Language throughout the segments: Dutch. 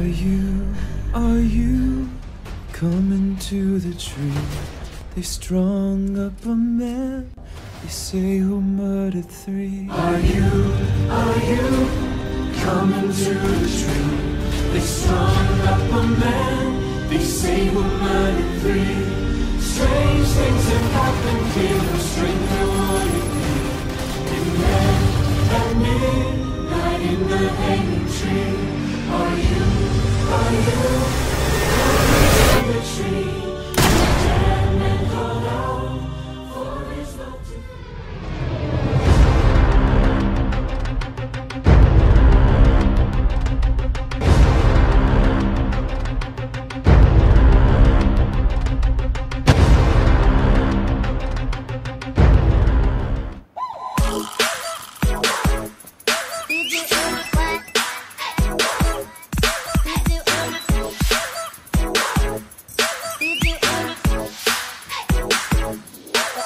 Are you, are you coming to the tree? They strung up a man, they say who murdered three. Are you, are you coming to the tree? They strung up a man, they say who murdered three. Tree?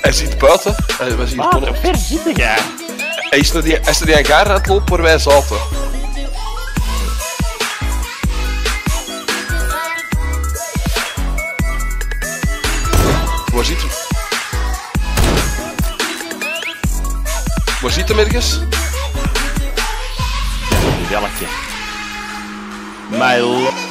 hij zit buiten. Hij was hier Ah, gewoon zo op. ver zitten jij. Hij is naar die, hij is naar die hangar aan het lopen waar wij zaten. Waar zit hem? Waar zit hem ergens? Welkje. My lord.